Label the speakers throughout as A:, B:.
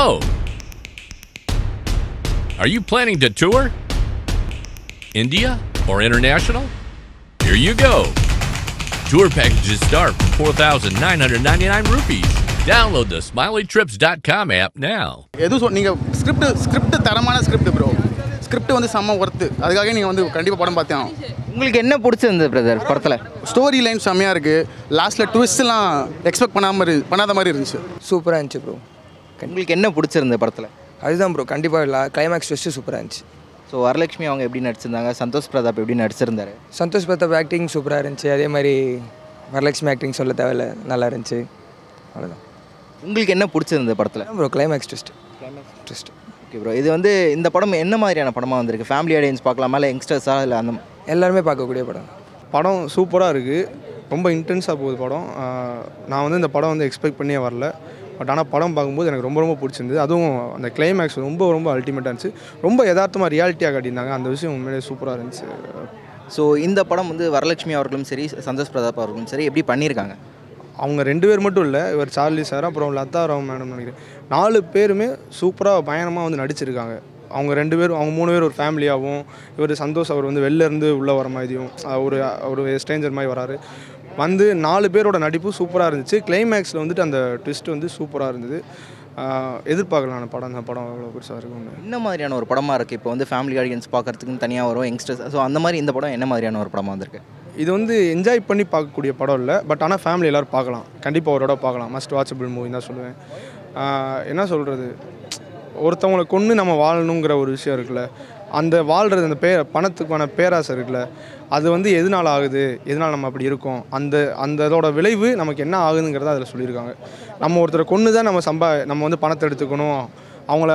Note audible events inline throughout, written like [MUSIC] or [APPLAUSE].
A: Hello. Are you planning to tour? India or international? Here you go. Tour packages start from 4,999 rupees. Download the smileytrips.com app now.
B: எதுவும் சொல் நீங்கள் script script தரமான script bro script வந்து செம்ம worth அதுக்காக நீங்கள் வந்து கண்டிப்பாக படம் பார்த்தேன்
C: உங்களுக்கு என்ன பிடிச்சிருந்தது பிரதர் படத்தில்
B: ஸ்டோரி லைன் செம்மையாக இருக்குது லாஸ்ட்டில் ட்விஸ்ட்லாம் எக்ஸ்பெக்ட் பண்ணாம இரு பண்ணாத மாதிரி இருந்துச்சு
D: சூப்பராக இருந்துச்சு ப்ரோ
C: உங்களுக்கு என்ன பிடிச்சிருந்தது படத்தில்?
D: அதுதான் ப்ரோ கண்டிப்பாக இல்லை கிளைமேக்ஸ் ஃபஸ்ட்டு சூப்பராக இருந்துச்சு.
C: ஸோ வரலட்சுமி அவங்க எப்படி நடிச்சிருந்தாங்க? சந்தோஷ் பிரதாப் எப்படி நடிச்சிருந்தாரு?
D: சந்தோஷ் பிரதாப் ஆக்டிங் சூப்பராக இருந்துச்சு. அதே மாதிரி வரலட்சுமி ஆக்டிங் சொல்ல தேவையில்ல. நல்லா இருந்துச்சு. அவ்வளோதான்
C: உங்களுக்கு என்ன பிடிச்சிருந்தது படத்தில்?
D: Bro climax twist twist
C: okay bro இது வந்து இந்த படம் என்ன மாதிரியான படமாக வந்திருக்கு? ஃபேமிலி ஆடியன்ஸ் பார்க்கலாமா? இல்லை யங்ஸ்டர்ஸா இல்லை அந்த
D: எல்லாருமே பார்க்கக்கூடிய படம்.
E: படம் சூப்பராக இருக்குது ரொம்ப இன்டென்ஸாக போகுது படம். நான் வந்து இந்த படம் வந்து எக்ஸ்பெக்ட் பண்ணியே வரல. பட் ஆனால் படம் பார்க்கும்போது எனக்கு ரொம்ப ரொம்ப பிடிச்சிருந்தது. அதுவும் அந்த கிளைமேக்ஸ் ரொம்ப ரொம்ப அல்டிமேட்டாக இருந்துச்சு. ரொம்ப யதார்த்தமாக ரியாலிட்டியாக காட்டியிருந்தாங்க. அந்த விஷயம் உண்மையிலேயே சூப்பராக இருந்துச்சு.
C: ஸோ இந்த படம் வந்து வரலட்சுமி அவர்களும் சரி சந்தோஷ் பிரதாப் அவர்களும் சரி எப்படி பண்ணியிருக்காங்க?
E: அவங்க ரெண்டு பேர் மட்டும் இல்லை இவர் சார்லி சார் அப்புறம் லதா ராவ் மேடம் நினைக்கிறேன். நாலு பேருமே சூப்பராக பயணமாக வந்து நடிச்சிருக்காங்க. அவங்க ரெண்டு பேரும் அவங்க மூணு பேர் ஒரு ஃபேமிலியாகவும் இவர் சந்தோஷ் அவர் வந்து வெளில இருந்து உள்ளே வர மாதிரியும் ஒரு ஒரு ஸ்ட்ரேஞ்சர் மாதிரி வராரு. வந்து நாலு பேரோட நடிப்பு சூப்பராக இருந்துச்சு. கிளைமேக்ஸில் வந்துட்டு அந்த ட்விஸ்ட் வந்து சூப்பராக இருந்தது. அந்த படம் அந்த படம் அவ்வளோ பெருசாக இருக்கும்னு
C: என்ன மாதிரியான ஒரு படமாக இருக்குது இப்போ வந்து ஃபேமிலி ஆடியன்ஸ் பார்க்கறதுக்குன்னு தனியாக வரும் யங்ஸ்டர்ஸ் ஸோ அந்த மாதிரி இந்த படம் என்ன மாதிரியான ஒரு படமாக வந்திருக்கு?
E: இது வந்து என்ஜாய் பண்ணி பார்க்கக்கூடிய படம் இல்லை. பட் ஆனால் ஃபேமிலி எல்லோரும் பார்க்கலாம். கண்டிப்பாக அவரோட பார்க்கலாம். மஸ்ட் வாட்சபிள் மூவி தான் சொல்லுவேன். என்ன சொல்கிறது ஒருத்தவங்களை கொண்டு நம்ம வாழணுங்கிற ஒரு விஷயம் இருக்குல்ல. அந்த வாழ்கிறது அந்த பே பணத்துக்கான பேராசை இருக்குல்ல அது வந்து எதனால் ஆகுது? எதனால் நம்ம அப்படி இருக்கோம்? அந்த அந்த இதோட விளைவு நமக்கு என்ன ஆகுதுங்கிறத அதில் சொல்லியிருக்காங்க. நம்ம ஒருத்தரை கொண்டு தான் நம்ம சம்பா நம்ம வந்து பணத்தை எடுத்துக்கணும். அவங்கள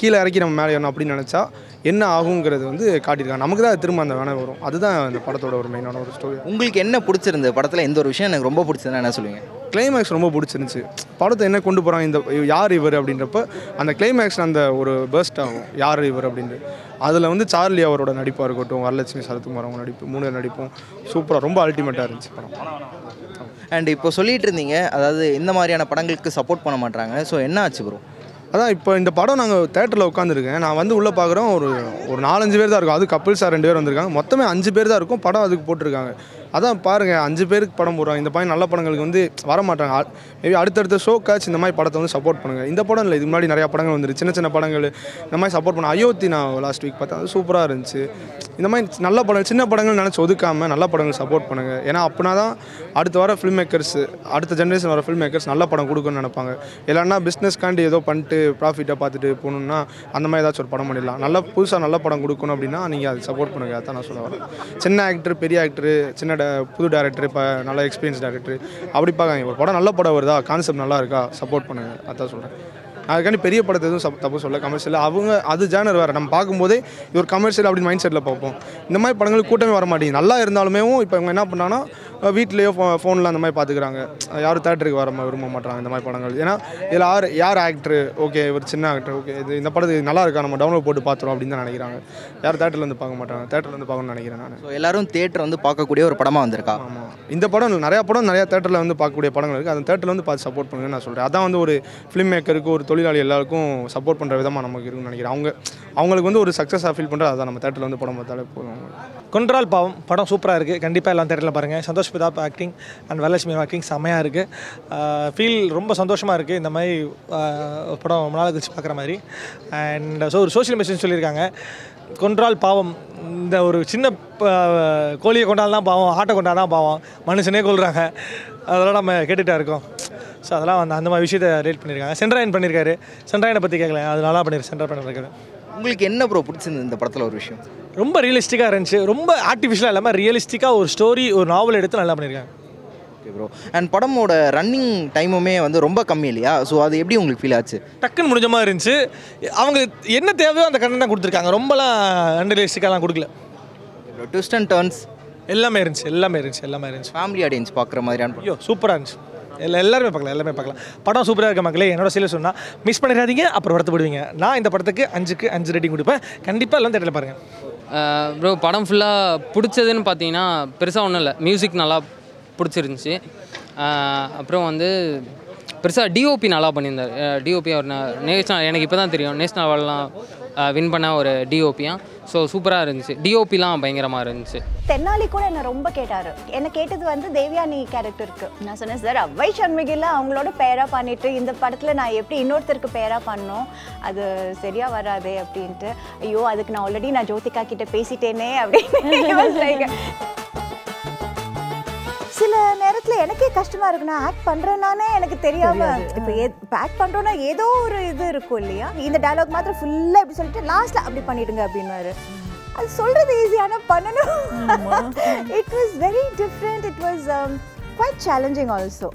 E: கீழே இறக்கி நம்ம மேலே ஏறணும் அப்படின்னு நினச்சா என்ன ஆகுங்கிறது வந்து காட்டியிருக்காங்க. நமக்கு தான் திரும்ப அந்த வேணை வரும். அதுதான் அந்த படத்தோட ஒரு மெயினான ஒரு ஸ்டோரி
C: உங்களுக்கு என்ன பிடிச்சிருந்த படத்தில் எந்த ஒரு விஷயம் எனக்கு ரொம்ப பிடிச்சதுன்னா என்ன சொல்லுவீங்க?
E: கிளைமேக்ஸ் ரொம்ப பிடிச்சிருந்துச்சு. படத்தை என்ன கொண்டு போகிறாங்க இந்த யார் இவர் அப்படின்றப்ப அந்த கிளைமேக்ஸ் அந்த ஒரு பேர்ஸ்ட் ஆகும். யார் இவர் அப்படின்ட்டு. அதில் வந்து சார்லி அவரோட நடிப்பாக இருக்கட்டும் வரலட்சுமி சரத்குமார் அவங்க நடிப்பு மூணு பேர் நடிப்பும் சூப்பராக ரொம்ப அல்டிமேட்டாக இருந்துச்சு படம்.
C: அண்ட் இப்போ சொல்லிட்டு இருந்தீங்க அதாவது இந்த மாதிரியான படங்களுக்கு சப்போர்ட் பண்ண மாட்டாங்க ஸோ என்ன ஆச்சு ப்ரோ
E: அதான் இப்போ இந்த படம் நாங்கள் தேட்டரில் உட்காந்துருக்கேன் நான் வந்து உள்ளே பார்க்குறோம் ஒரு ஒரு நாலஞ்சு பேர் தான் இருக்கும். அது கப்பிள்ஸ் சார் ரெண்டு பேர் வந்திருக்காங்க. மொத்தமே அஞ்சு பேர் தான் இருக்கும். படம் அதுக்கு போட்டிருக்காங்க. அதான் பாருங்கள் அஞ்சு பேருக்கு படம் போடுறாங்க. இந்த பையன் நல்ல படங்களுக்கு வந்து வர மாட்டாங்க மேபி அடுத்தடுத்த ஷோக்காச்சு இந்த மாதிரி படத்தை வந்து சப்போர்ட் பண்ணுங்கள் இந்த படம் இல்லை இது முன்னாடி நிறையா படங்கள் வந்துரு சின்ன சின்ன படங்கள் இந்த மாதிரி சப்போர்ட் பண்ண அயோத்தி நான் லாஸ்ட் வீக் பார்த்தேன். அது சூப்பராக இருந்துச்சு. இந்த மாதிரி நல்ல படம் சின்ன படங்கள் நினச்சி ஒதுக்காமல் நல்ல படங்கள் சப்போர்ட் பண்ணுங்கள் ஏன்னா அப்படின்னா தான் அடுத்து வர ஃபில்ம் மேக்கர்ஸ் அடுத்த ஜென்ரேஷன் வர ஃபில்ம் மேக்கர்ஸ் நல்ல படம் கொடுக்கணும்னு நினைப்பாங்க. இல்லைன்னா பிஸ்னஸ்க்காண்டி ஏதோ பண்ணிட்டு ப்ராஃபிட்டாக பார்த்துட்டு போகணுன்னா அந்த மாதிரி ஏதாச்சும் ஒரு படம் பண்ணிடலாம். நல்ல புதுசாக நல்ல படம் கொடுக்கணும் அப்படின்னா நீங்கள் அது சப்போர்ட் பண்ணுங்கள் அதான் நான் சொல்ல வரேன். சின்ன ஆக்டர் பெரிய ஆக்டர் சின்ன புது டேரக்டர் இப்போ நல்ல எக்ஸ்பீரியன்ஸ் டேரக்டர் அப்படி பார்க்காங்க ஒரு படம் நல்ல படம் வருதா? கான்செப்ட் நல்லா இருக்கா? சப்போர்ட் பண்ணுங்கள் அதான் சொல்கிறேன் அதுக்காண்டி பெரிய படத்தை எதுவும் தப்பு சொல்ல கமர்ஷியல் அவங்க அது ஜேனர் வேறு. நம்ம பார்க்கும்போதே இது ஒரு கமர்ஷியல் அப்படின்னு மைண்ட் செட்டில் பார்ப்போம். இந்த மாதிரி படங்களுக்கு கூட்டமே வர மாட்டேங்குது. நல்லா இருந்தாலுமே இப்போ இவங்க என்ன பண்ணாங்கன்னா வீட்லேயோ ஃபோ ஃபோனில் அந்த மாதிரி பார்த்துக்கிறாங்க யாரும் தேட்டருக்கு வர விரும்ப மாட்டாங்க இந்த மாதிரி படங்கள். ஏன்னா இதில் யார் யார் ஆக்டர் ஓகே இவர் சின்ன ஆக்டர் ஓகே இது இந்த படத்துக்கு நல்லா இருக்கா? நம்ம டவுன்லோட் போட்டு பார்த்துரும் அப்படின்னு தான் நினைக்கிறாங்க. யாரும் தேட்டரில் வந்து பார்க்க மாட்டாங்க? தேட்டரில் வந்து பார்க்கணும்னு நினைக்கிறேன் நான்.
C: ஸோ எல்லாரும் தேட்டர் வந்து பார்க்கக்கூடிய ஒரு படமாக வந்திருக்கா?
E: ஆமாம் இந்த படம் நிறையா படம் நிறையா தேட்டரில் வந்து பார்க்கக்கூடிய படங்கள் இருக்குது அந்த தேட்டரில் வந்து பார்த்து சப்போர்ட் பண்ணுங்கன்னு நான் சொல்கிறேன் அதான் வந்து ஒரு ஃபிலிம் மேக்கருக்கு ஒரு தொழிலாளி எல்லாருக்கும் சப்போர்ட் பண்ணுற விதமாக நமக்கு இருக்குன்னு நினைக்கிறேன். அவங்க அவங்களுக்கு வந்து ஒரு சக்ஸஸாக ஃபீல் பண்ணுறது அதான் நம்ம தேட்டரில் வந்து படம் பார்த்தாலே போதும்.
F: கொன்றால் பாவம் படம் சூப்பராக இருக்குது கண்டிப்பாக எல்லாம் தேட்டரில் பாருங்கள் Santhosh Prathap acting and Varalakshmi acting செம்மையாக இருக்குது ஃபீல் ரொம்ப சந்தோஷமாக இருக்குது இந்த மாதிரி படம் ரொம்ப நாள் கழிச்சு பார்க்குற மாதிரி. அண்ட் ஸோ ஒரு சோஷியல் மெசேஜ் சொல்லியிருக்காங்க. கொன்றால் பாவம் இந்த ஒரு சின்ன கோழியை கொண்டால் தான் பாவம் ஆட்டை கொண்டால் தான் பாவம். மனுஷனே கொள்கிறாங்க அதெல்லாம் நம்ம கேட்டுகிட்டா இருக்கோம். ஸோ அதெல்லாம் வந்து அந்த மாதிரி விஷயத்தை ரேட் பண்ணியிருக்காங்க. சென்ட்ராயன் பண்ணியிருக்காரு. சென்ட்ராயனை பற்றி கேட்கல அது நல்லா பண்ணியிருக்கு சென்ட்ரா பண்ணியிருக்காரு
C: உங்களுக்கு என்ன ப்ரோ பிடிச்சிருந்தது இந்த படத்தில் ஒரு விஷயம்?
F: ரொம்ப ரியலிஸ்டிக்காக இருந்துச்சு. ரொம்ப ஆர்டிஃபிஷியலாக இல்லாமல் ரியலிஸ்டிக்காக ஒரு ஸ்டோரி ஒரு நாவல் எடுத்து நல்லா பண்ணியிருக்காங்க.
C: ஓகே ப்ரோ அண்ட் படமோட ரன்னிங் டைமுமே வந்து ரொம்ப கம்மி இல்லையா? ஸோ அது எப்படி உங்களுக்கு ஃபீல் ஆச்சு?
F: டக்குன்னு முடிஞ்ச மாதிரி இருந்துச்சு. அவங்க என்ன தேவையோ அந்த கண்டென்ட் தான் கொடுத்துருக்காங்க. ரொம்பலாம் அன்ரியலிஸ்டிக்காலாம் கொடுக்கல.
C: ட்விஸ்ட் அண்ட் டர்ன்ஸ்
F: எல்லாமே இருந்துச்சு. எல்லாமே இருந்துச்சு. எல்லாமே இருந்துச்சு.
C: ஃபேமிலி ஆடியன்ஸ் பார்க்குற மாதிரியான
F: ஐயோ சூப்பராக இருந்துச்சு. எல்லா எல்லாருமே பார்க்கலாம் எல்லாமே பார்க்கலாம். படம் சூப்பராக இருக்க மக்களே. என்னோட சீல சொன்னால் மிஸ் பண்ணிடாதீங்க அப்புறம் வருத்தப்படுவீங்க நான் இந்த படத்துக்கு அஞ்சுக்கு அஞ்சு ரேட்டிங் கொடுப்பேன். கண்டிப்பாக எல்லாம் தேட்டரில் பாருங்கள்
G: ப்ரோ படம் ஃபுல்லாக பிடிச்சதுன்னு பார்த்தீங்கன்னா பெருசாக ஒன்றும் இல்லை. மியூசிக் நல்லா பிடிச்சிருந்துச்சி. அப்புறம் வந்து பெருசாக டிஓபி நல்லா பண்ணியிருந்தார். டிஓபி அவர் நேஷனல் எனக்கு இப்போ தான் தெரியும். நேஷனல் அவார்ட்லாம் வின் பண்ண ஒரு டிஓபியாக ஸோ சூப்பராக இருந்துச்சு. டிஓபிலாம் பயங்கரமாக இருந்துச்சு.
H: தென்னாலி கூட என்ன ரொம்ப கேட்டார். என்ன கேட்டது வந்து தேவயானி கேரக்டருக்கு நான் சொன்னேன் சார் அவ்வை சண்முகில அவங்களோட பேராக பண்ணிட்டு இந்த படத்தில் நான் எப்படி இன்னொருத்தருக்கு பேராக பண்ணோம் அது சரியாக வராதே அப்படின்ட்டு. ஐயோ அதுக்கு நான் ஆல்ரெடி நான் ஜோதிகா கிட்ட பேசிட்டேனே அப்படின்னு [LAUGHS] சில நேரத்துல எனக்கே கஷ்டமா இருக்கு நான் ஆக்ட் பண்றேனானே எனக்கு தெரியாம இப்போ இப்போ ஆக்ட் பண்றோம்னா ஏதோ ஒரு இது இருக்கும் இல்லையா? இந்த டயலாக் மாத்திரம் ஃபுல்லா இப்படி சொல்லிட்டு லாஸ்ட்ல அப்படி பண்ணிடுங்க அப்படின்னாரு அது சொல்றது ஈஸியான பண்ணணும். It was very different it was quite challenging also